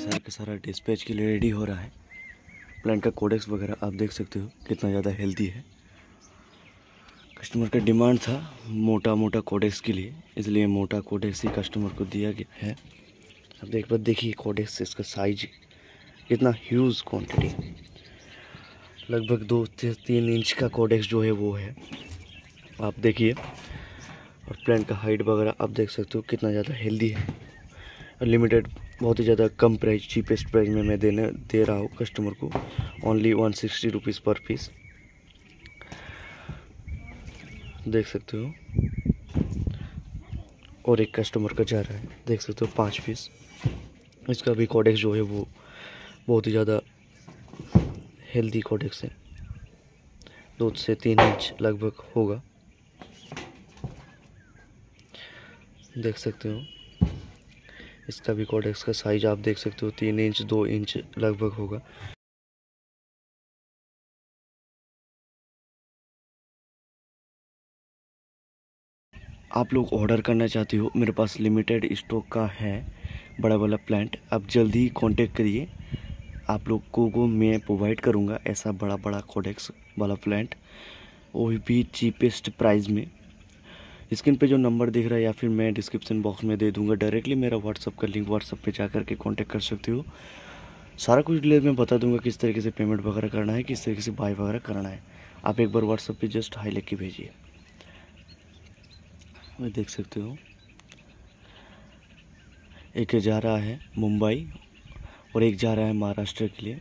हमारा डिस्पैच के लिए रेडी हो रहा है। प्लांट का कोडेक्स वगैरह आप देख सकते हो, कितना ज़्यादा हेल्दी है। कस्टमर का डिमांड था मोटा मोटा कोडेक्स के लिए, इसलिए मोटा कोडेक्स ही कस्टमर को दिया गया है। अब एक बार देखिए कोडेक्स इसका साइज़ कितना ह्यूज क्वांटिटी लगभग दो से तीन इंच का कोडेक्स जो है वो है। आप देखिए, और प्लांट का हाइट वगैरह आप देख सकते हो, कितना ज़्यादा हेल्दी है। लिमिटेड बहुत ही ज़्यादा कम प्राइस चीपेस्ट प्राइस में मैं देने, दे रहा हूँ कस्टमर को। Only one sixty rupees per piece देख सकते हो। और एक कस्टमर का जा रहा है। देख सकते हो, पाँच पीस इसका भी कॉडेक्स जो है, वो बहुत ही ज़्यादा हेल्दी कॉडेक्स है। दो से तीन इंच लगभग होगा। देख सकते हो। इसका भी कॉडेक्स का साइज़ आप देख सकते हो तीन इंच दो इंच लगभग होगा। आप लोग ऑर्डर करना चाहते हो मेरे पास लिमिटेड स्टॉक का है बड़ा वाला प्लांट आप जल्दी ही कांटेक्ट करिए। आप लोग को, को मैं प्रोवाइड करूँगा ऐसा बड़ा बड़ा कोडेक्स वाला प्लांट वो भी चीपेस्ट प्राइस में। स्क्रीन पे जो नंबर दिख रहा है या फिर मैं डिस्क्रिप्शन बॉक्स में दे दूँगा डायरेक्टली मेरा व्हाट्सअप का लिंक व्हाट्सअप पे जा करके कांटेक्ट कर सकते हो। सारा कुछ डिटेल मैं बता दूँगा किस तरीके से पेमेंट वगैरह करना है, किस तरीके से बाय वगैरह करना है। आप एक बार व्हाट्सअप पे जस्ट हाई लिख के भेजिए। देख सकते हो। एक जा रहा है मुंबई और एक जा रहा है महाराष्ट्र के लिए।